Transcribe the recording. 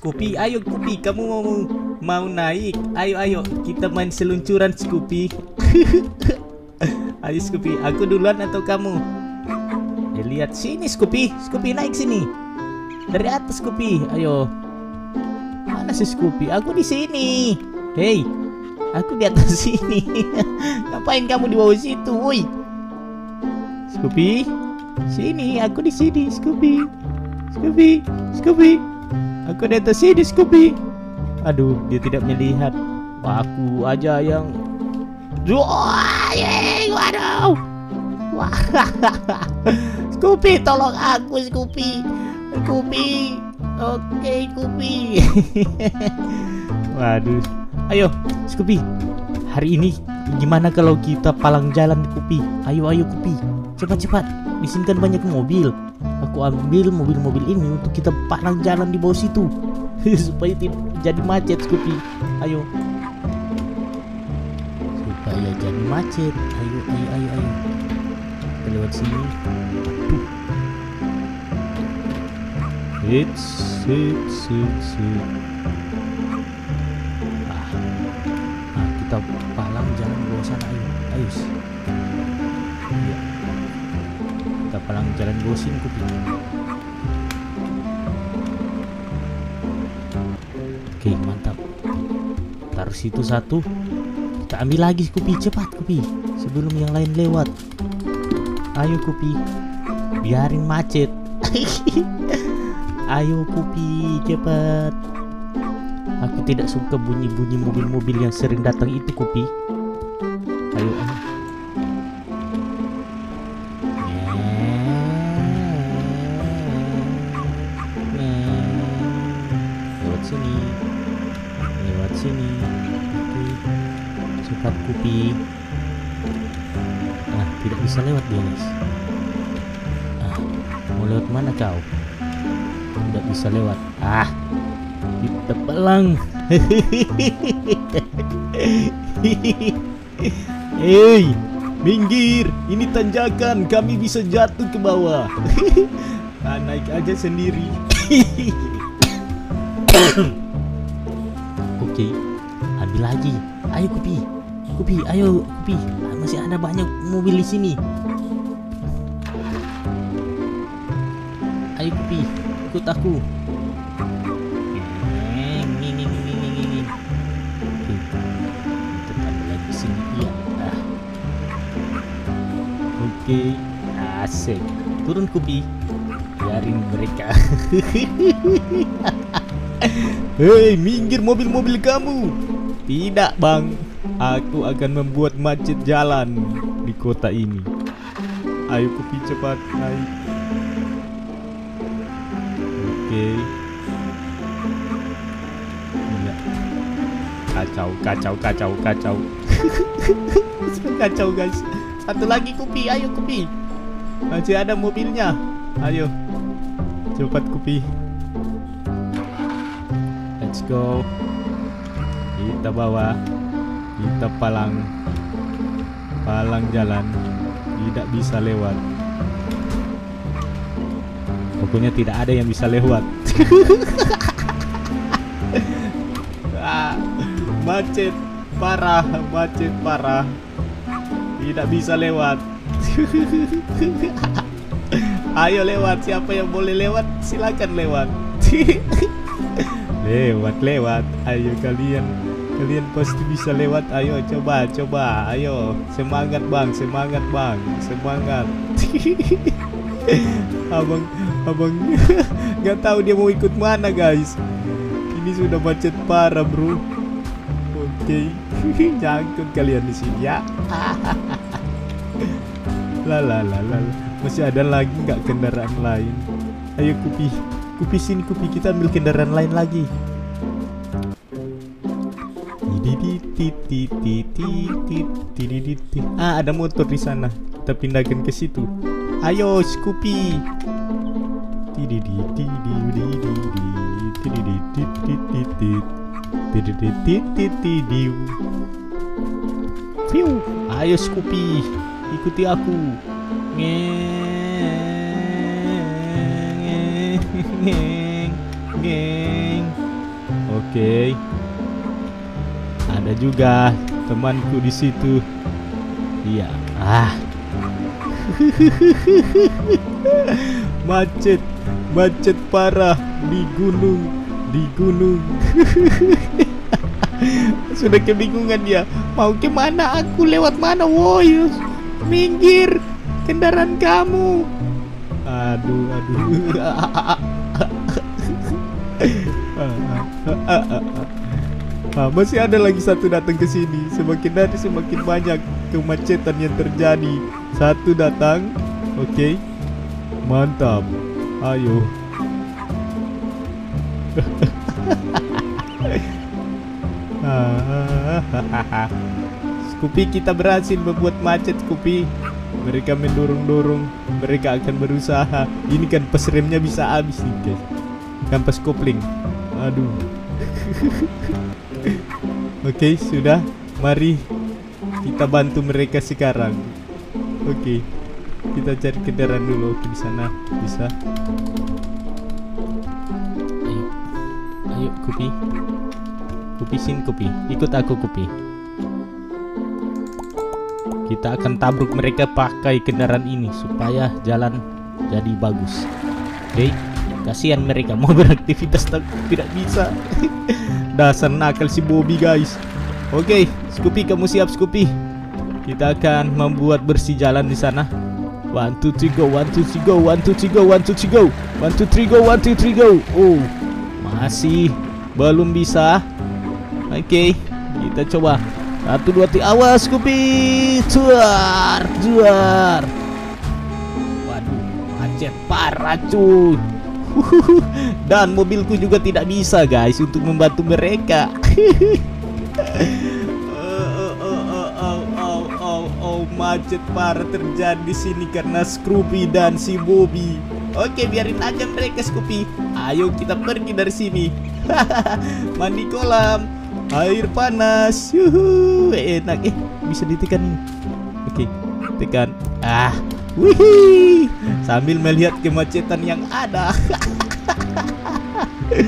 Scoopy, ayo Scoopy, kamu mau mau naik? Ayo ayo, kita main seluncuran Scoopy. ayo Scoopy, aku duluan atau kamu? Ya lihat sini Scoopy, Scoopy naik sini. Dari atas Scoopy, ayo. Mana si Scoopy? Aku di sini. Hei, aku di atas sini. Ngapain kamu di bawah situ, woi? Scoopy, sini, aku di sini, Scoopy. Scoopy, Scoopy. Aku di sini, Scoopy. Aduh, dia tidak melihat. Aku aja yang waduh. Wah, Scoopy, tolong aku, Scoopy. Scoopy. Oke, Scoopy. Waduh. Ayo, Scoopy. Hari ini gimana kalau kita palang jalan Scoopy? Ayo, ayo, Scoopy. Cepat-cepat. Di sini kan banyak mobil. Aku ambil mobil-mobil ini untuk kita palang jalan di bawah situ. Supaya tidak jadi macet, Scoopy. Ayo. Supaya jadi macet. Ayo, ayo, ayo, ayo. Kita lewat sini. Hits, hits, hits, hits. Palang jalan sini, Scoopy. Oke, mantap. Taruh situ satu. Kita ambil lagi Kupi, cepat Kupi. Sebelum yang lain lewat. Ayo Kupi. Biarin macet. Ayo Kupi, cepat. Aku tidak suka bunyi-bunyi mobil-mobil yang sering datang itu Kupi. Tidak bisa lewat dia guys ah mau lewat mana kau tidak bisa lewat ah kita pelang Hei, minggir. Ini tanjakan, kami bisa jatuh ke bawah. ah, naik aja sendiri. Oke, ambil lagi. Ayo Kupi, Kupi, ayo Kupi. Ah, Masih ada banyak mobil di sini. Ayo Kupi, ikut aku. Oke, asik. Turun Kupi. Biarin mereka. Hei, minggir mobil-mobil kamu. Tidak, Bang. Aku akan membuat macet jalan di kota ini. Ayo Kupi cepat naik. Oke. Iya. Kacau, kacau, kacau, kacau. kacau, guys. Satu lagi Kupi, ayo Kupi. Masih ada mobilnya. Ayo. Cepat Kupi. Let's go. Kita bawa. Kita palang. Palang jalan. Tidak bisa lewat. Pokoknya tidak ada yang bisa lewat. ah, macet parah, macet parah. Tidak bisa lewat. Ayo lewat, siapa yang boleh lewat silakan lewat. lewat lewat ayo kalian kalian pasti bisa lewat. Ayo coba coba. Ayo semangat bang semangat bang semangat. Abang abang nggak tahu dia mau ikut mana guys. Ini sudah macet parah bro. Oke. Nyangkut kalian di sini ya. La masih ada lagi nggak kendaraan lain? Ayo kupi kupi sini kupi. Kita ambil kendaraan lain lagi Ah, ada motor di sana. Kita pindahkan ke situ. Ayo, Scoopy. Ayo, Scoopy. Ikuti aku. Oke. Ada juga temanku di situ. Iya. Ah. macet, macet parah di gunung, di gunung. Sudah kebingungan dia. Mau ke mana aku lewat mana? Woi, minggir kendaraan kamu. Aduh, aduh. Ah, masih ada lagi satu datang ke sini. Semakin hari semakin banyak kemacetan yang terjadi. Satu datang, oke, mantap. Ayo. Scoopy kita berhasil membuat macet Scoopy Mereka mendorong-dorong Mereka akan berusaha Ini kan pas remnya bisa habis nih guys Kan pas kopling Aduh Oke sudah. Mari Kita bantu mereka sekarang. Oke Kita cari kendaraan dulu. Oke di sana. Bisa. Ayo. Ayo Kupi. Kupi sin Kupi. Ikut aku Kupi. Kita akan tabruk mereka pakai kendaraan ini Supaya jalan jadi bagus. Oke Kasihan mereka mau beraktivitas tapi tidak bisa. Dasar nakal si Bobby guys. Oke Scoopy kamu siap Scoopy? Kita akan membuat bersih jalan di sana. One two three go, one two three go, one two three go, one two three go, one two three go, one two three go. Oh, masih belum bisa. Oke, kita coba. Satu dua tiga, awas Scoopy, duar, duar. Waduh, macet parah cuy. Dan mobilku juga tidak bisa guys untuk membantu mereka. oh, macet parah terjadi di sini karena Scrooby dan si Bobby. Oke, biarin aja mereka Scoopy. Ayo kita pergi dari sini. Mandi kolam, air panas. Yuhu, enak eh bisa ditekan. Oke, tekan. Ah, wih. Sambil melihat kemacetan yang ada.